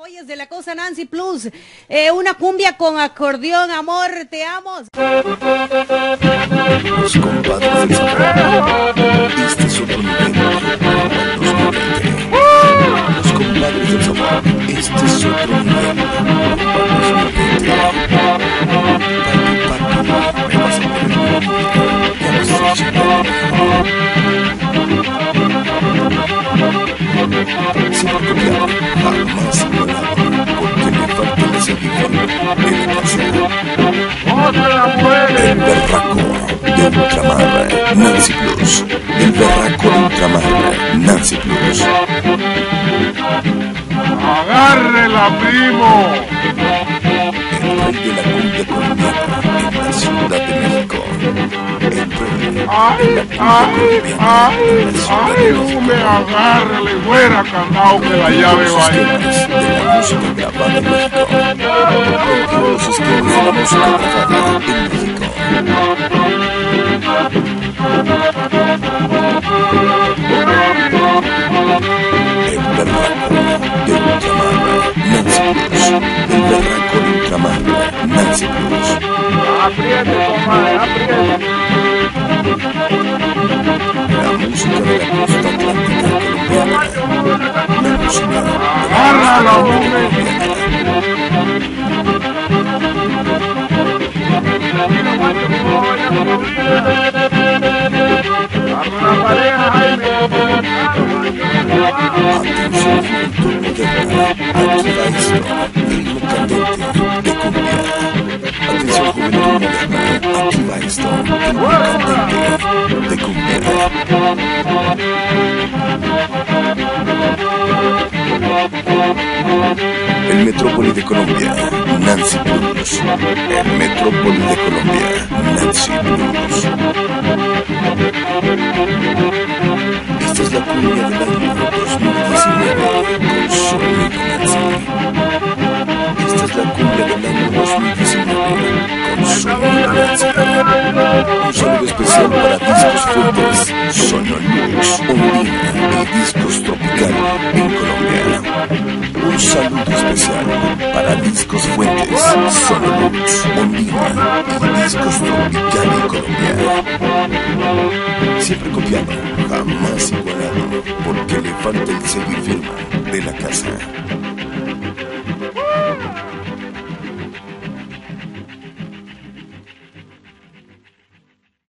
joyas de la cosa Nancy Plus. Eh, una cumbia con acordeón, amor, te amo. Los compadres del sabor. Este es otro nivel. 2020. Los compadres del sabor. Este es otro nivel. 2020. Papi, papi, estoy chingando. Siempre el berraco de ultramar, Nancy Plus. El berraco de ultramar, Nancy Plus. ¡Agárrela, primo! El rey de la cumbia colombiana en la Ciudad de México. ¡Ay, ay, ay! ¡Ay, México. hombre, agárrele! Fuera, candado, que la llave va La música de la costa atlántica colombiana. La música de la. Atención El Metrópoli de Colombia, Nancy Blues. El Metrópoli de Colombia, Nancy Blues. Esta es la cumbia del año especial para Discos Fuentes, Sonolux, Ondina y Discos Tropical en Colombia. Un saludo especial para Discos Fuentes, Sonolux, Ondina y Discos Tropical en Colombia. Siempre copiado, jamás igualado, porque le falta el y firma de la casa.